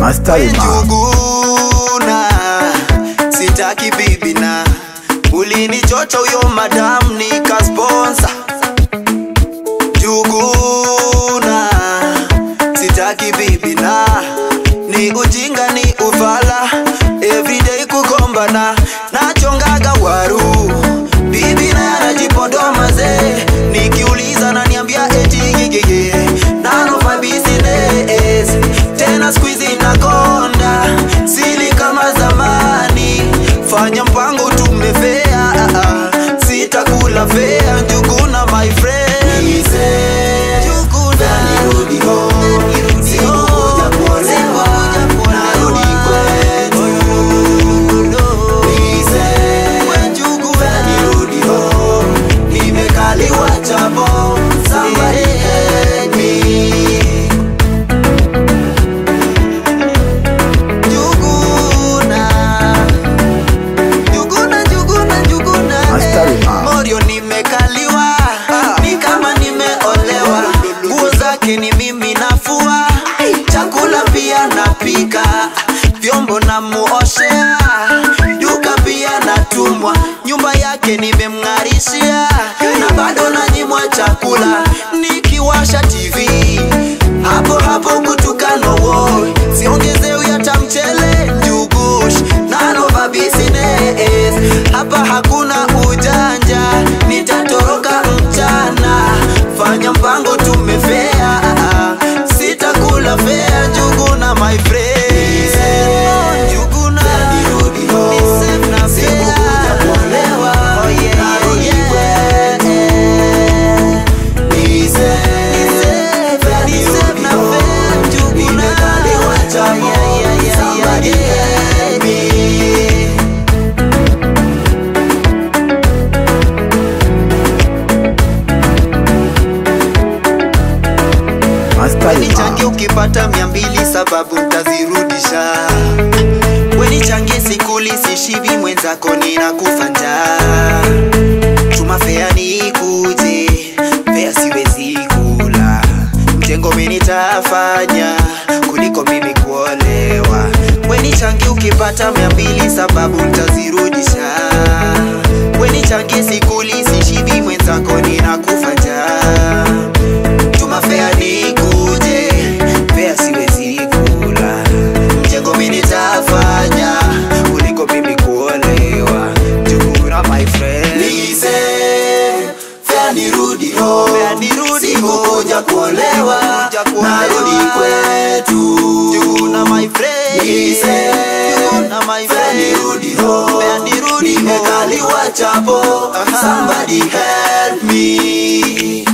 Master sitaki bibi na ulinichocha huyo madamu nikasponsa buena. Chakula pia napika vyombo na muoshea duka pia natumwa nyumba yake nimemng'arishia na bado nanyimwa chakula nikiwasha tv hapo hapo ukipata mia mbili sababu ntazirudisha. Wenichangie sikuli sishibi mwenzako ninakufa njaa. Chuma fea nikuje, fea siwezi kula. Mtengo mimi nitafanya kuliko mimi kuolewa. Wenichangie ukipata mia mbili sababu ntazirudisha. Wenichangie sikuli sishibi mwenzako ninakufa njaa nirudi ho fea nirudi sikukuja kuolewa. Narudi kwetu. Nirudi nirudi nimekaliwa chapo. Somebody help me